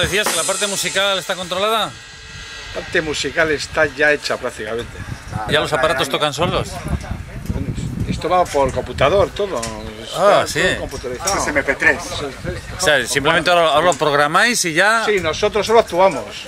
dirías que la parte musical está controlada? La parte musical está ya hecha prácticamente. ¿Ya los aparatos tocan solos? Esto va por computador todo. Ah, sí. todo computarizado. Es MP3. O sea, simplemente ahora, ahora lo programáis y ya... Sí, nosotros solo actuamos.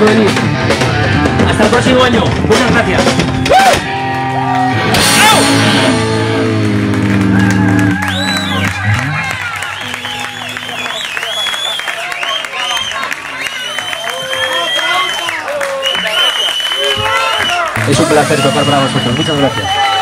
Hasta el próximo año. Muchas gracias. Es un placer tocar para vosotros. Muchas gracias.